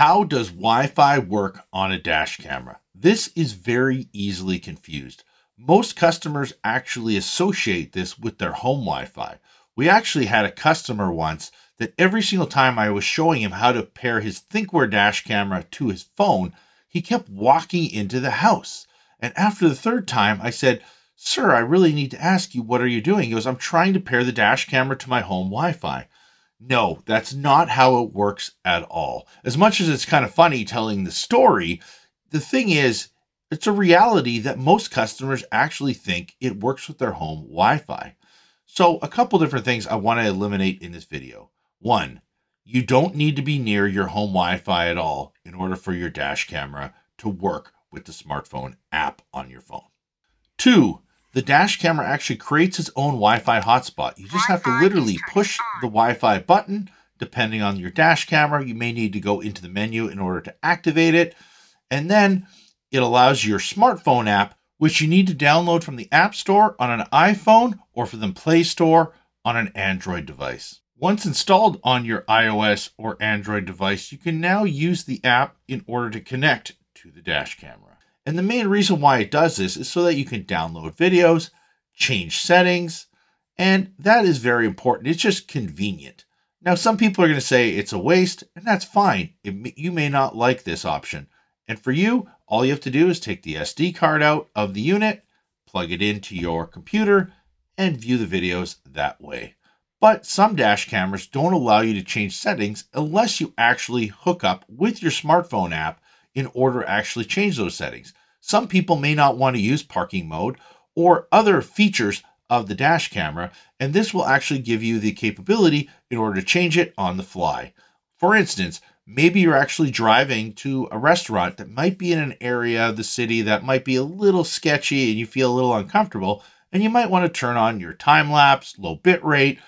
How does Wi-Fi work on a dash camera? This is very easily confused. Most customers actually associate this with their home Wi-Fi. We actually had a customer once that every single time I was showing him how to pair his ThinkWare dash camera to his phone, he kept walking into the house. And after the third time, I said, Sir, I really need to ask you, what are you doing? He goes, I'm trying to pair the dash camera to my home Wi Fi. No, that's not how it works at all. As much as it's kind of funny telling the story, the thing is, it's a reality that most customers actually think it works with their home Wi Fi. So, a couple different things I want to eliminate in this video. One, you don't need to be near your home Wi Fi at all in order for your dash camera to work with the smartphone app on your phone. Two, the dash camera actually creates its own Wi Fi hotspot. You just have to literally push the Wi Fi button. Depending on your dash camera, you may need to go into the menu in order to activate it. And then it allows your smartphone app, which you need to download from the App Store on an iPhone or from the Play Store on an Android device. Once installed on your iOS or Android device, you can now use the app in order to connect to the dash camera. And the main reason why it does this is so that you can download videos, change settings, and that is very important. It's just convenient. Now, some people are going to say it's a waste, and that's fine. It, you may not like this option. And for you, all you have to do is take the SD card out of the unit, plug it into your computer, and view the videos that way. But some dash cameras don't allow you to change settings unless you actually hook up with your smartphone app in order to actually change those settings. Some people may not want to use parking mode or other features of the dash camera, and this will actually give you the capability in order to change it on the fly. For instance, maybe you're actually driving to a restaurant that might be in an area of the city that might be a little sketchy and you feel a little uncomfortable, and you might want to turn on your time lapse, low bit rate,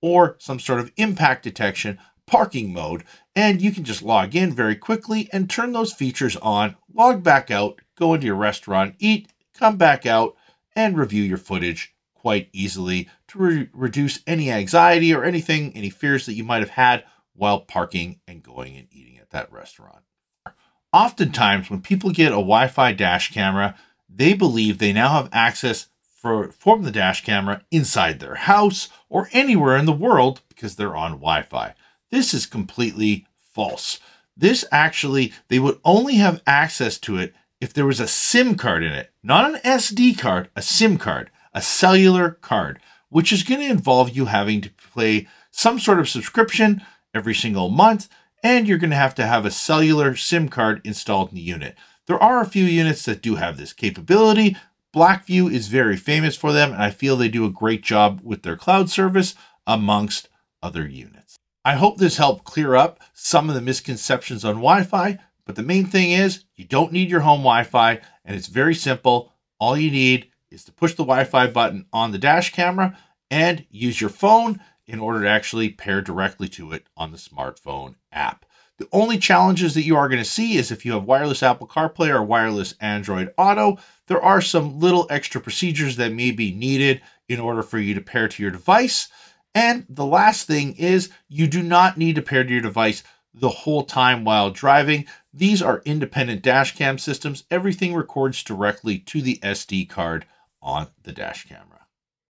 or some sort of impact detection parking mode, and you can just log in very quickly and turn those features on, log back out, go into your restaurant, eat, come back out, and review your footage quite easily to re- reduce any anxiety or anything, any fears that you might have had while parking and going and eating at that restaurant. Oftentimes, when people get a Wi Fi dash camera, they believe they now have access for, from the dash camera inside their house or anywhere in the world because they're on Wi Fi. This is completely false. This actually, they would only have access to it if there was a SIM card in it, not an SD card, a SIM card, a cellular card, which is going to involve you having to pay some sort of subscription every single month, and you're going to have to have a cellular SIM card installed in the unit. There are a few units that do have this capability, BlackVue is very famous for them, and I feel they do a great job with their cloud service amongst other units. I hope this helped clear up some of the misconceptions on Wi Fi, but the main thing is you don't need your home Wi Fi, and it's very simple. All you need is to push the Wi Fi button on the dash camera and use your phone in order to actually pair directly to it on the smartphone app. The only challenges that you are going to see is if you have wireless Apple CarPlay or wireless Android Auto, there are some little extra procedures that may be needed in order for you to pair to your device. And the last thing is you do not need to pair to your device the whole time while driving. These are independent dash cam systems. Everything records directly to the SD card on the dash camera.